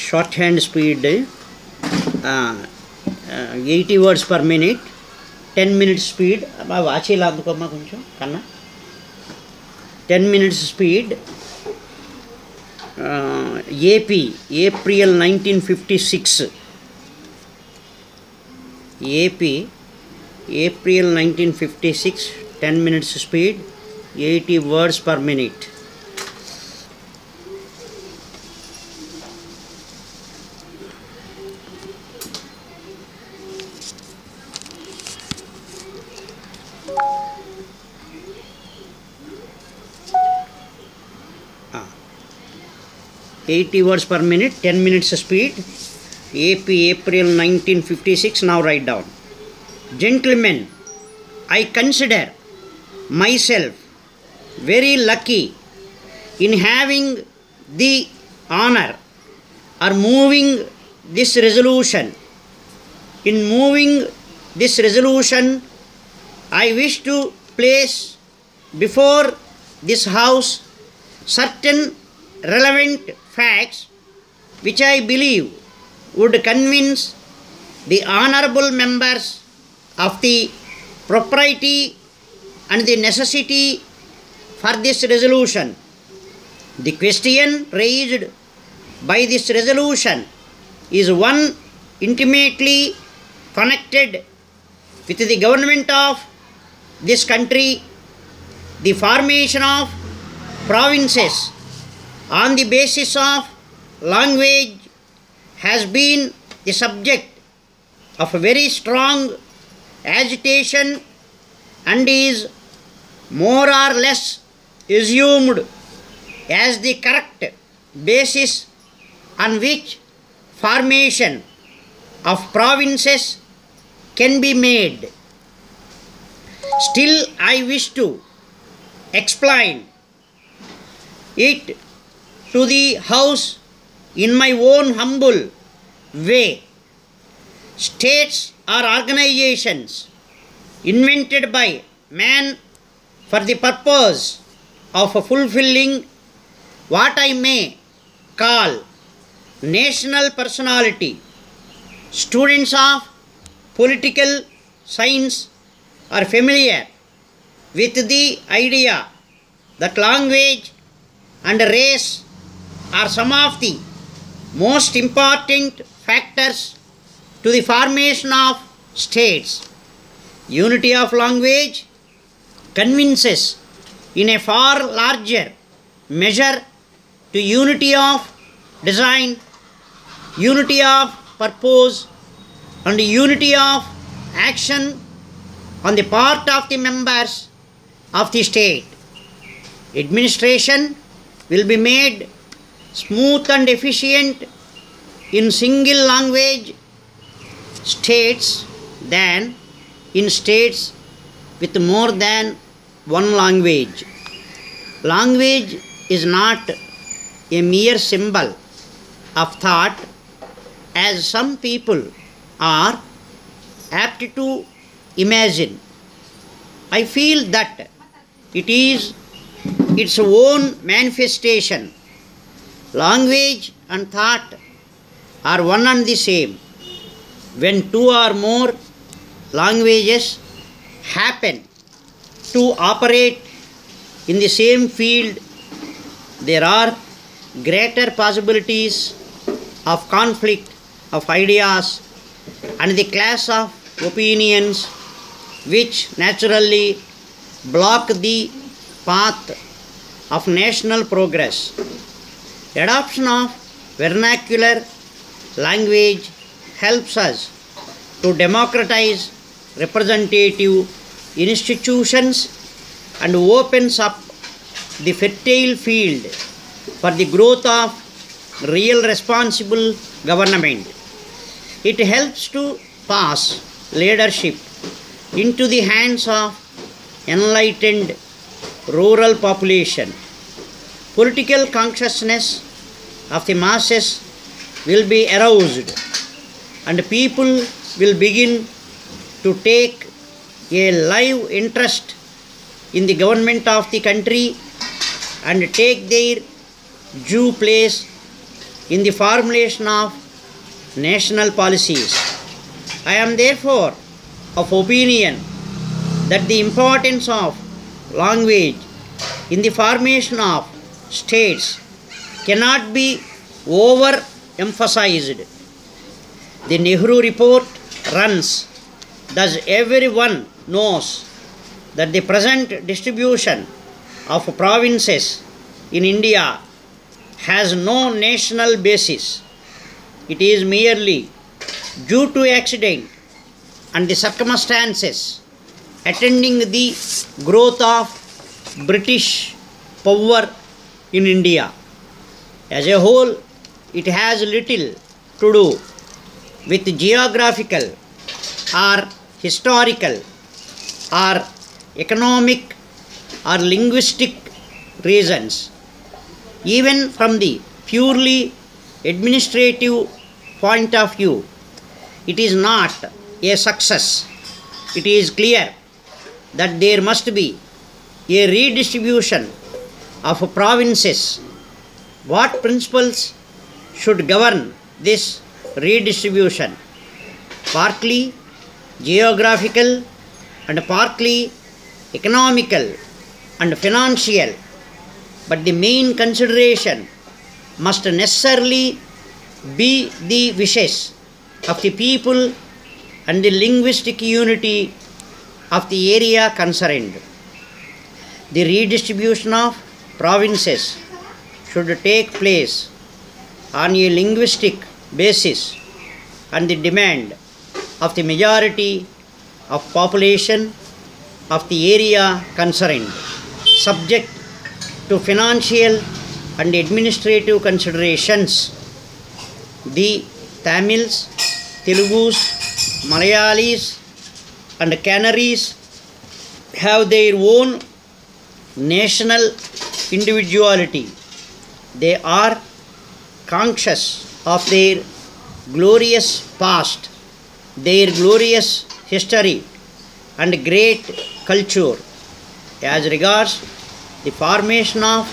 shorthand speed uh, uh, 80 words per minute 10 minutes speed అమ్మా watch ఇలా అందుకోమ్మా కొంచెం కన్నా ten minutes speed AP April nineteen fifty six AP April nineteen fifty six ten minutes speed eighty words per minute 80 words per minute 10 minutes speed. AP April 1956 now write down. Gentlemen I consider myself very lucky in having the honor or moving this resolution. In moving this resolution I wish to place before this house certain relevant facts which I believe would convince the honorable members of the propriety and the necessity for this resolution. The question raised by this resolution is one intimately connected with the government of this country, the formation of provinces on the basis of language has been the subject of a very strong agitation and is more or less assumed as the correct basis on which formation of provinces can be made. Still, I wish to explain it to the House in my own humble way. States are organizations invented by man for the purpose of fulfilling what I may call national personality. Students of political science are familiar with the idea that language and race are some of the most important factors to the formation of states. Unity of language convinces in a far larger measure to unity of design, unity of purpose, and unity of action on the part of the members of the state. Administration will be made smooth and efficient in single language states than in states with more than one language. Language is not a mere symbol of thought as some people are apt to imagine. I feel that it is its own manifestation. Language and thought are one and the same. When two or more languages happen to operate in the same field, there are greater possibilities of conflict of ideas and the clash of opinions which naturally block the path of national progress. Adoption of vernacular language helps us to democratize representative institutions and opens up the fertile field for the growth of real responsible government. It helps to pass leadership into the hands of enlightened rural population. Political consciousness of the masses will be aroused and people will begin to take a live interest in the government of the country and take their due place in the formulation of national policies. I am therefore of opinion that the importance of language in the formation of states cannot be overemphasized. The Nehru report runs Thus, everyone knows that the present distribution of provinces in India has no national basis. It is merely due to accident and the circumstances attending the growth of British power in India. As a whole, it has little to do with geographical or historical or economic or linguistic reasons. Even from the purely administrative point of view, it is not a success. It is clear that there must be a redistribution of provinces. What principles should govern this redistribution? Partly geographical and partly economical and financial, but the main consideration must necessarily be the wishes of the people and the linguistic unity of the area concerned. The redistribution of provinces should take place on a linguistic basis and the demand of the majority of population of the area concerned, subject to financial and administrative considerations. The Tamils, Telugus, Malayalis, and Canarese have their own national individuality. They are conscious of their glorious past, their glorious history, and great culture. As regards the formation of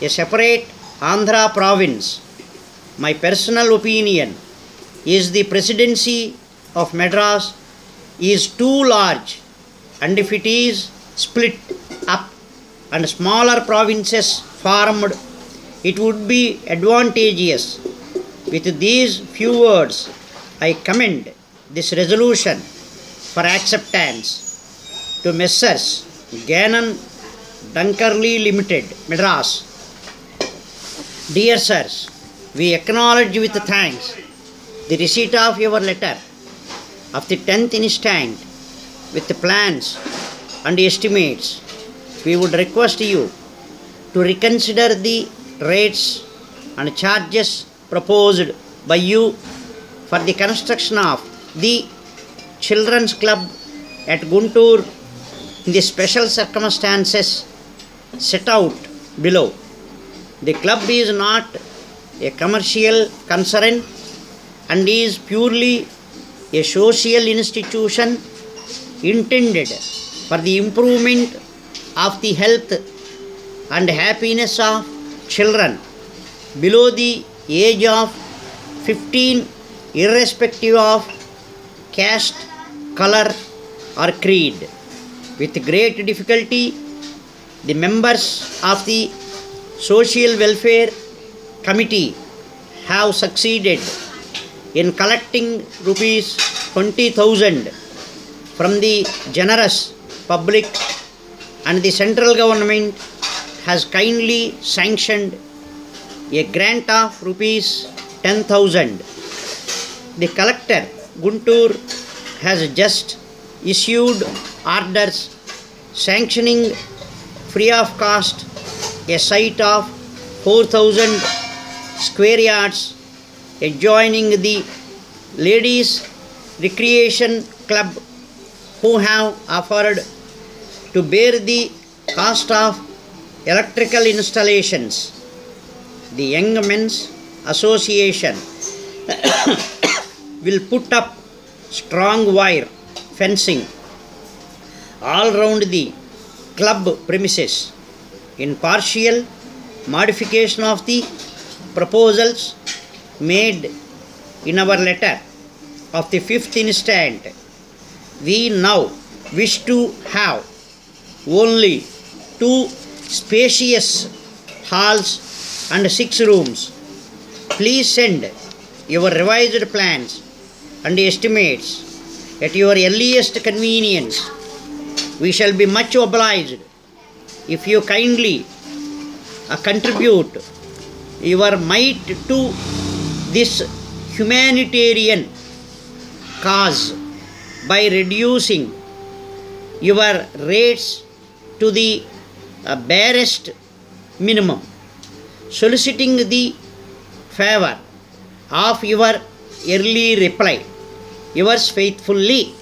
a separate Andhra province, my personal opinion is the presidency of Madras is too large and if it is split up and smaller provinces formed it would be advantageous. With these few words i commend this resolution for acceptance to messrs. Gannon dunkerley limited madras. Dear sirs we acknowledge with thanks the receipt of your letter of the 10th instant with the plans and estimates, we would request you to reconsider the rates and charges proposed by you for the construction of the Children's Club at Guntur in the special circumstances set out below. The club is not a commercial concern and is purely a social institution intended for the improvement of the health and happiness of children below the age of 15 irrespective of caste color or creed. With great difficulty the members of the social welfare committee have succeeded in collecting rupees 20000 from the generous public and the central government has kindly sanctioned a grant of rupees 10000 the collector guntur has just issued orders sanctioning free of cost a site of 4000 square yards adjoining the ladies recreation club who have offered to bear the cost of electrical installations the young men's association will put up strong wire fencing all round the club premises in partial modification of the proposals made in our letter of the 5th instant, we now wish to have only two spacious halls and six rooms. Please send your revised plans and estimates at your earliest convenience. We shall be much obliged if you kindly uh, contribute your might to this humanitarian cause by reducing your rates to the uh, barest minimum, soliciting the favor of your early reply. Yours faithfully,